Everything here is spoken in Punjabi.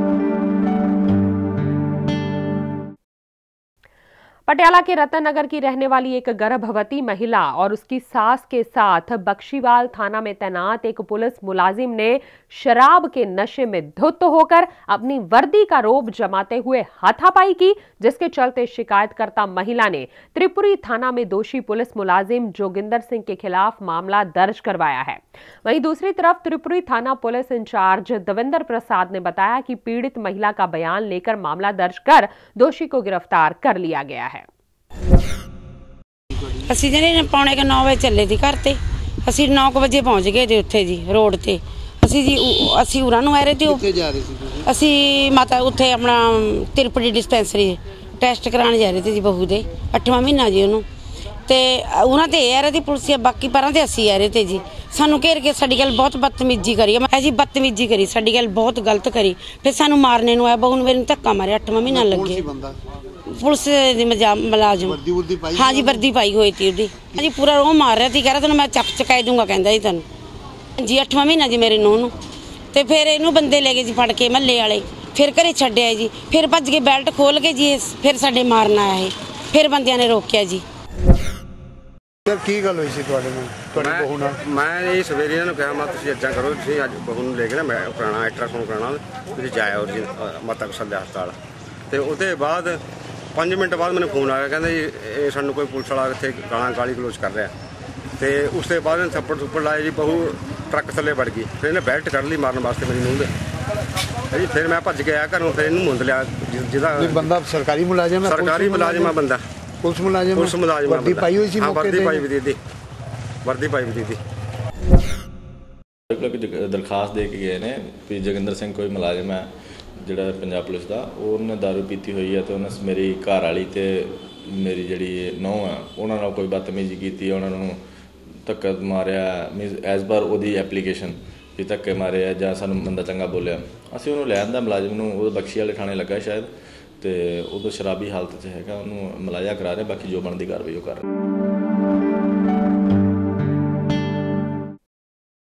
Thank you. पटियाला के रतन नगर की रहने वाली एक गर्भवती महिला और उसकी सास के साथ बख्शीवाल थाना में तैनात एक पुलिस मुलाजिम ने शराब के नशे में धुत होकर अपनी वर्दी का रोब जमाते हुए हाथापाई की, जिसके चलते शिकायतकर्ता महिला ने त्रिपुरी थाना में दोषी पुलिस मुलाजिम जोगिंदर सिंह के खिलाफ मामला दर्ज करवाया है। वहीं दूसरी तरफ़ त्रिपुरी थाना पुलिस इंचार्ज दविंदर प्रसाद ने बताया कि पीड़ित महिला का बयान लेकर मामला दर्ज कर दोषी को गिरफ़्तार कर लिया गया है। ਅਸੀਂ ਜਿਹੜੇ ਪੌਣੇ ਕੁ 9 ਵਜੇ ਚੱਲੇ ਸੀ ਘਰ ਤੇ। ਅਸੀਂ 9 ਵਜੇ ਪਹੁੰਚ ਗਏ ਤੇ ਉੱਥੇ ਜੀ ਰੋਡ ਤੇ। ਅਸੀਂ ਜੀ ਉ- ਅਸੀਂ ਉਰਾਂ ਨੂੰ ਆ ਰਹੇ ਤੇ ਉਹ- ਕਿੱਥੇ ਜਾ ਰਹੇ ਸੀ ਤੁਸੀਂ? ਅਸੀਂ ਮਾਤਾ ਉੱਥੇ ਆਪਣਾ ਤਿਰਪੜੀ ਡਿਸਪੈਂਸਰੀ ਟੈਸਟ ਕਰਾਉਣ ਜਾ ਰਹੇ ਤੇ ਜੀ ਬਹੂ ਦੇ 8ਵਾਂ ਮਹੀਨਾ ਜੀ ਉਹਨੂੰ। ਤੇ ਉਹਨਾਂ ਤੇ ਇਹ ਆ ਰਹੀ ਪੁਲਿਸ ਬਾਕੀ ਪਰਾਂ ਤੇ ਅਸੀਂ ਆ ਰਹੇ ਤੇ ਜੀ। ਸਾਨੂੰ ਘੇਰ ਕੇ ਸਾਡੀ ਗੱਲ ਬਹੁਤ ਬਦਤਮੀਜ਼ੀ ਕਰੀ। ਮੈਂ ਜੀ ਬਦਤਮੀਜ਼ੀ ਕਰੀ ਸਾਡੀ ਗੱਲ ਬਹੁਤ ਗਲਤ ਕਰੀ। ਫਿਰ ਸਾਨੂੰ ਮਾਰਨੇ ਨੂੰ ਆਇਆ ਬਹੂ ਨੂੰ ਮੇਰੇ ਨੂੰ ਧੱਕਾ ਮਾਰਿਆ 8ਵਾਂ ਮਹੀਨਾ ਕੌਣ ਲੱਗੇ। ਬੰਦਾ। ਪੁਲਿਸ ਦੇ ਮਜਾ- ਮੁਲਾਜ਼ਮ। ਵਰਦੀ ਵਰਦੀ ਪਾਈ ਹਾਂ ਜੀ ਵਰਦੀ ਪਾਈ ਹੋਈ ਸੀ ਉਹਦੀ। ਹਾਂਜੀ ਪੂਰਾ ਰੋਹ ਮਾਰ ਰਿਹਾ ਸੀ ਕਹਿ ਰਿਹਾ ਤੈਨੂੰ ਮੈਂ ਚੱਕ ਚਕਾਈ ਦੂੰਗਾ ਕਹਿੰਦਾ ਜੀ ਤੈਨੂੰ। ਜੀ 8ਵਾਂ ਮਹੀਨਾ ਜੀ ਮੇਰੇ ਨੂੰਹ ਨੂੰ। ਤੇ ਫਿਰ ਇਹਨੂੰ ਬੰਦੇ ਲੈ ਗਏ ਜੀ ਫੜ ਕੇ ਮਹੱਲੇ ਵਾਲੇ। ਫਿਰ ਘਰੇ ਛੱਡਿਆ ਜੀ। ਫਿਰ ਭੱਜ ਕੇ ਬੈਲਟ ਖੋਲ ਕੇ ਜੀ ਇਹ- ਫਿਰ ਸਾਡੇ ਮਾਰਨ ਆਇਆ ਇਹ। ਫਿਰ ਬੰਦਿਆਂ ਨੇ ਰੋਕਿਆ ਜੀ। ਸਰ ਕੀ ਗੱਲ ਹੋਈ ਸੀ ਤੁਹਾਡੇ ਨਾਲ? ਤੁਹਾਡੀ ਬਹੂ ਨਾਲ? ਮੈਂ ਇਹ ਸਵੇਰੇ ਇਹਨਾਂ ਨੂੰ ਕਿਹਾ ਮੈਂ ਤੁਸੀਂ ਇੱਦਾਂ ਕਰੋ ਤੁਸੀਂ ਅੱਜ ਬਹੂ ਨੂੰ ਲੈ ਕੇ ਨਾ ਮੈਂ ਉਹ ਕਰਾਉਣਾ ਅਲਟਰਾਸਾਊਂਡ ਕਰਾਉਣਾ ਤੁਸੀਂ ਜਾਇਓ ਜੀ ਅ, ਮਾਤਾ ਕਸਲ ਹਸਪਤਾਲ। ਤੇ ਉਹਦੇ ਬਾਅਦ 5 ਮਿੰਟ ਬਾਅਦ ਮੈਨੂੰ ਫੋਨ ਆ ਗਿਆ ਕਹਿੰਦੇ ਜੀ, ਇਹ ਸਾਨੂੰ ਕੋਈ ਪੁਲਿਸ ਵਾਲਾ ਇੱਥੇ ਗਾਲਾਂ ਗਾਲੀ ਗਲੋਚ ਕਰ ਰਿਹਾ। ਤੇ ਉਸ ਤੋਂ ਬਾਅਦ ਇਹਨੇ ਥੱਪੜ ਥੁੱਪੜ ਲਾਏ ਜੀ ਬਹੂ ਟਰੱਕ ਥੱਲੇ ਵੜ ਗਈ। ਫਿਰ ਇਹਨੇ ਬੈਲਟ ਕਰ ਲਈ ਮਾਰਨ ਵਾਸਤੇ ਮੇਰੀ ਨੂੰਹ ਦੇ। ਜੀ ਫਿਰ ਮੈਂ ਭੱਜ ਕੇ ਆਇਆ ਘਰੋਂ ਫਿਰ ਇਹਨੂੰ ਮੁੰਦ ਲਿਆ ਜਿਹਦਾ ਇਹ ਬੰਦਾ ਸਰਕਾਰੀ ਮੁਲਾਜ਼ਮ ਹੈ ਸਰਕਾਰੀ ਪੁਲਿਸ ਮੁਲਾਜ਼ਮ ਆ ਬੰਦਾ। ਪੁਲਿਸ ਮੁਲਾਜ਼ਮ? ਪੁਲਿਸ ਮੁਲਾਜ਼ਮ ਵਰਦੀ। ਪਾਈ ਹੋਈ ਸੀ ਮੌਕੇ ਵਰਦੀ ਤੇ ਪਾਈ ਵੀ ਦੀਦੀ। ਵਰਦੀ ਪਾਈ ਵੀ ਦੀਦੀ। ਲੋਕ ਦਰਖਾਸਤ ਦੇ ਕੇ ਗਏ ਨੇ ਵੀ ਜੋਗਿੰਦਰ ਸਿੰਘ ਕੋਈ ਮੁਲਾਜ਼ਮ ਹੈ। ਜਿਹੜਾ ਪੰਜਾਬ ਪੁਲਿਸ ਦਾ, ਉਹਨੇ ਦਾਰੂ ਪੀਤੀ ਹੋਈ ਹੈ ਤੇ ਉਹਨੇ ਮੇਰੀ ਘਰ ਵਾਲੀ ਤੇ ਮੇਰੀ ਜਿਹੜੀ ਨੌਂ ਆ, ਉਹਨਾਂ ਨਾਲ ਕੋਈ ਬਦਤਮੀਜ਼ੀ ਕੀਤੀ, ਉਹਨਾਂ ਨੂੰ ਧੱਕਾ ਮਾਰਿਆ ਮੀਨਸ ਐਸ ਪਰ ਉਹਦੀ ਐਪਲੀਕੇਸ਼ਨ ਵੀ ਧੱਕੇ ਮਾਰਿਆ ਜਾਂ ਸਾਨੂੰ ਬੰਦਾ ਚੰਗਾ ਬੋਲਿਆ। ਅਸੀਂ ਉਹਨੂੰ ਲੈ ਆਂਦਾ ਮੁਲਾਜ਼ਮ ਨੂੰ, ਉਹ ਬਖਸ਼ੀ ਵਾਲੇ ਥਾਣੇ ਲੱਗਾ ਸ਼ਾਇਦ ਤੇ ਉਦੋਂ ਸ਼ਰਾਬੀ ਹਾਲਤ 'ਚ ਹੈਗਾ, ਉਹਨੂੰ ਮਲਾਇਆ ਕਰਾ ਰਹੇ, ਬਾਕੀ ਜੋ ਬਣਦੀ ਕਾਰਵਾਈ ਉਹ ਕਰ ਰਹੇ।